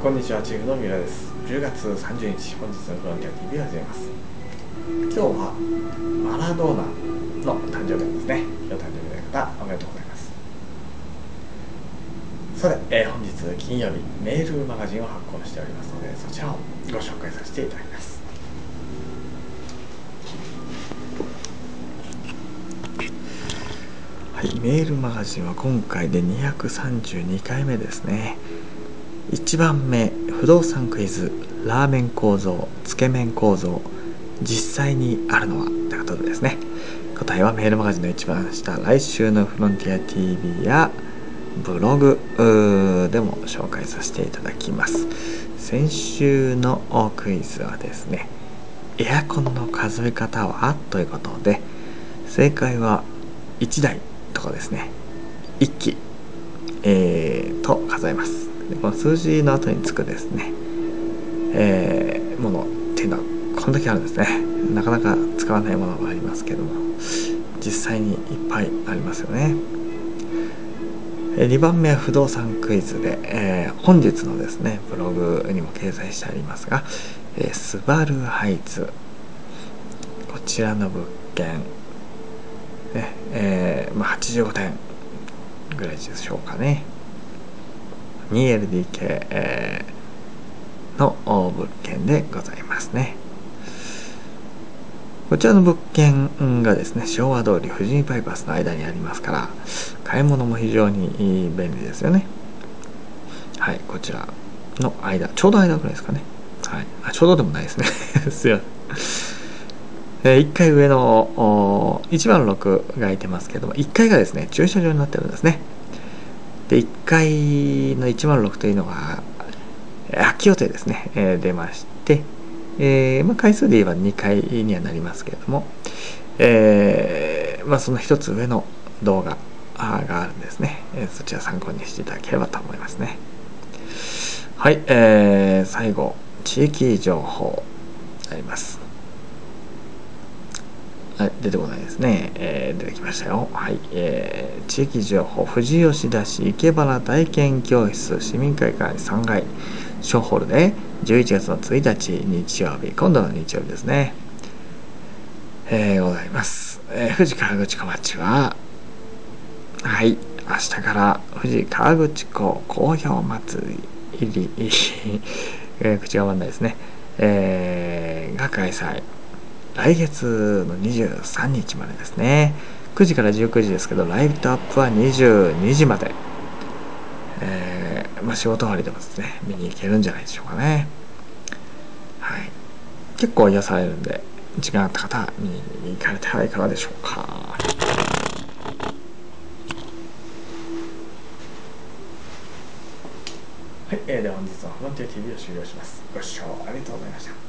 こんにちはチーフの三浦です。10月30日本日のフロンティア TV を始めます。今日はマラドーナの誕生日ですね。今日誕生日の方おめでとうございます。さて、えー、本日金曜日メールマガジンを発行しておりますのでそちらをご紹介させていただきます。はい、メールマガジンは今回で232回目ですね。1番目不動産クイズラーメン構造つけ麺構造実際にあるのはということでですね。答えはメールマガジンの一番下来週のフロンティア TV やブログでも紹介させていただきます。先週のクイズはですねエアコンの数え方はということで正解は1台とかですね。1機、えー、と数えます。この数字の後につくですね、えー、ものっていうのはこんだけあるんですね。なかなか使わないものがありますけども実際にいっぱいありますよね。2番目は不動産クイズで、えー、本日のですねブログにも掲載してありますが、えー、スバルハイツこちらの物件、ねえーまあ、85点ぐらいでしょうかね。2LDK、の物件でございますね。こちらの物件がですね、昭和通り富士見バイパスの間にありますから、買い物も非常に便利ですよね。はい、こちらの間、ちょうど間ぐらいですかね。はい、あちょうどでもないですね。すいません。え1階上の1番6が空いてますけども、1階がですね、駐車場になってるんですね。で1階の106というのが秋予定ですね、えー、出まして、えーまあ、回数で言えば2階にはなりますけれども、えーまあ、その一つ上の動画があるんですね、えー、そちら参考にしていただければと思いますね。はい、えー、最後地域情報あります、出てこないですね。えー、出てきましたよ。はい、えー、地域情報、富士吉田市池原体験教室市民会館3階、ショーホールで11月の1日日曜日、今度の日曜日ですね。えー、ございます。えー、富士河口湖町は、はい、明日から富士河口湖紅葉祭り、えー、口が回らないですね。えー、が開催。来月の23日までですね。9時から19時ですけどライトアップは22時まで、えー、まあ、仕事終わりでもですね。見に行けるんじゃないでしょうかね。はい。結構癒されるんで時間あった方見に行かれてはいかがでしょうか。はい、えー、では本日はフロンティ TV を終了します。ご視聴ありがとうございました。